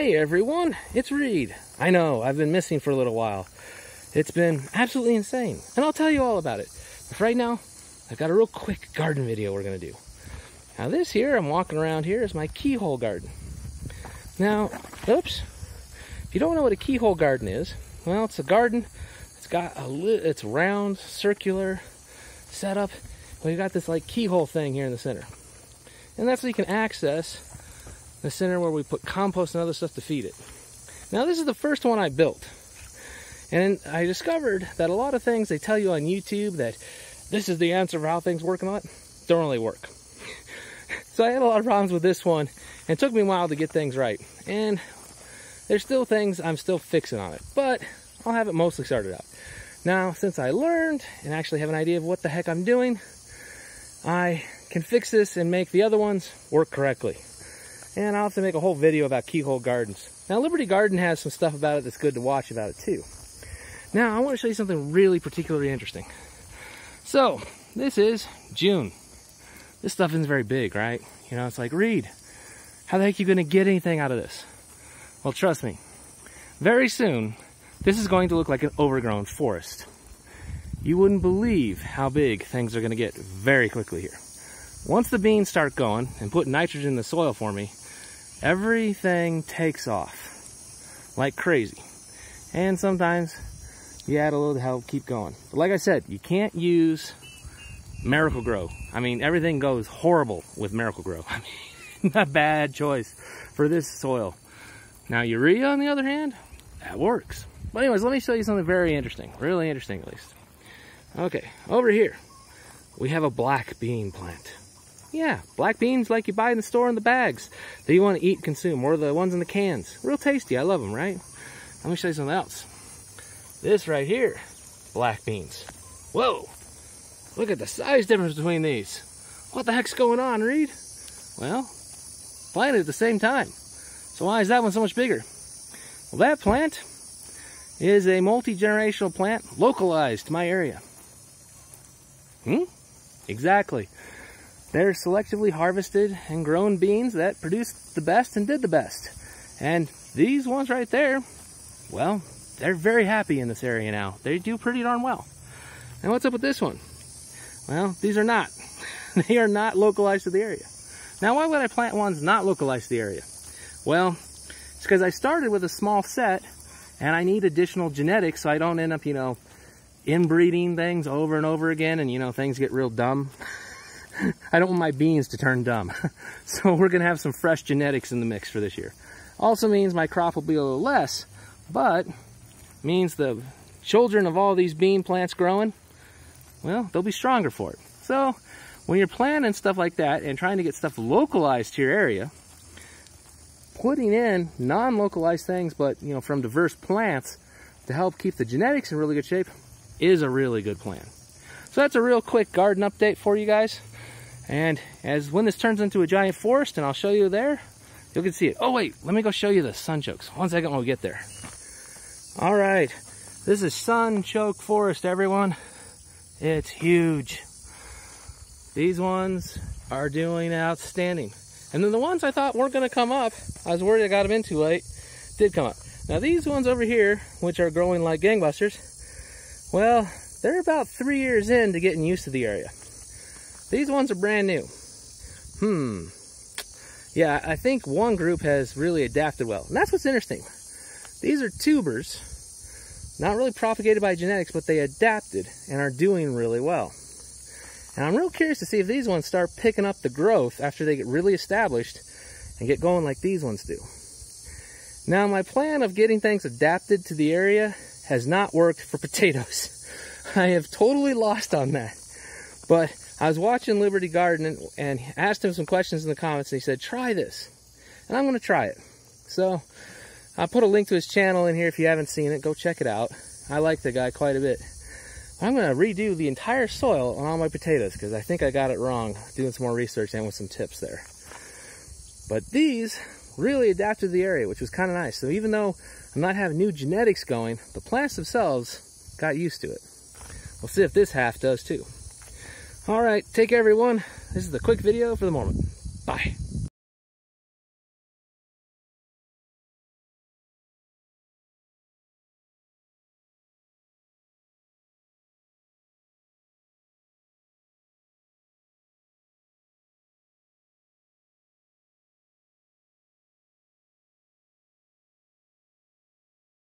Hey everyone, it's Reed. I know, I've been missing for a little while. It's been absolutely insane, and I'll tell you all about it. But right now, I've got a real quick garden video we're gonna do. Now this here, I'm walking around here, is my keyhole garden. Now, oops, if you don't know what a keyhole garden is, well, it's a garden, it's got a, little, it's round, circular setup. You got this like keyhole thing here in the center. And that's so you can access the center where we put compost and other stuff to feed it. Now this is the first one I built. And I discovered that a lot of things they tell you on YouTube that this is the answer for how things work and all that, don't really work. so I had a lot of problems with this one and it took me a while to get things right. And there's still things I'm still fixing on it, but I'll have it mostly started out. Now, since I learned and actually have an idea of what the heck I'm doing, I can fix this and make the other ones work correctly. And I'll have to make a whole video about keyhole gardens. Now, Liberty Garden has some stuff about it that's good to watch about it too. Now, I want to show you something really particularly interesting. So, this is June. This stuff isn't very big, right? You know, it's like, Reed, how the heck are you going to get anything out of this? Well, trust me, very soon, this is going to look like an overgrown forest. You wouldn't believe how big things are going to get very quickly here. Once the beans start going and put nitrogen in the soil for me, everything takes off like crazy. And sometimes you add a little to help keep going. But like I said, you can't use Miracle-Gro. I mean, everything goes horrible with Miracle-Gro. I mean, a bad choice for this soil. Now, urea, on the other hand, that works. But anyways, let me show you something very interesting. Really interesting, at least. Okay, over here, we have a black bean plant. Yeah, black beans like you buy in the store in the bags that you want to eat and consume, or the ones in the cans. Real tasty, I love them, right? Let me show you something else. This right here, black beans. Whoa, look at the size difference between these. What the heck's going on, Reed? Well, planted at the same time. So why is that one so much bigger? Well, that plant is a multi-generational plant localized to my area. Hmm? Exactly. They're selectively harvested and grown beans that produced the best and did the best. And these ones right there, well, they're very happy in this area now. They do pretty darn well. And what's up with this one? Well, these are not. they are not localized to the area. Now, why would I plant ones not localized to the area? Well, it's because I started with a small set and I need additional genetics so I don't end up, you know, inbreeding things over and over again and, you know, things get real dumb. I don't want my beans to turn dumb. so we're going to have some fresh genetics in the mix for this year. Also means my crop will be a little less, but means the children of all these bean plants growing, well, they'll be stronger for it. So when you're planting stuff like that and trying to get stuff localized to your area, putting in non-localized things, but you know, from diverse plants to help keep the genetics in really good shape is a really good plan. So that's a real quick garden update for you guys. And as when this turns into a giant forest, and I'll show you there, you can see it. Oh wait, let me go show you the sunchokes. One second when we get there. All right, this is sunchoke forest, everyone. It's huge. These ones are doing outstanding. And then the ones I thought weren't gonna come up, I was worried I got them in too late, did come up. Now these ones over here, which are growing like gangbusters, well, they're about three years in to getting used to the area. These ones are brand new. Hmm. Yeah, I think one group has really adapted well. And that's what's interesting. These are tubers, not really propagated by genetics, but they adapted and are doing really well. And I'm real curious to see if these ones start picking up the growth after they get really established and get going like these ones do. Now, my plan of getting things adapted to the area has not worked for potatoes. I have totally lost on that. But I was watching Liberty Garden and, asked him some questions in the comments, and he said, try this. And I'm going to try it. So I'll put a link to his channel in here if you haven't seen it. Go check it out. I like the guy quite a bit. I'm going to redo the entire soil on all my potatoes because I think I got it wrong doing some more research and with some tips there. But these really adapted the area, which was kind of nice. So even though I'm not having new genetics going, the plants themselves got used to it. We'll see if this half does too. All right, take care everyone. This is the quick video for the moment. Bye.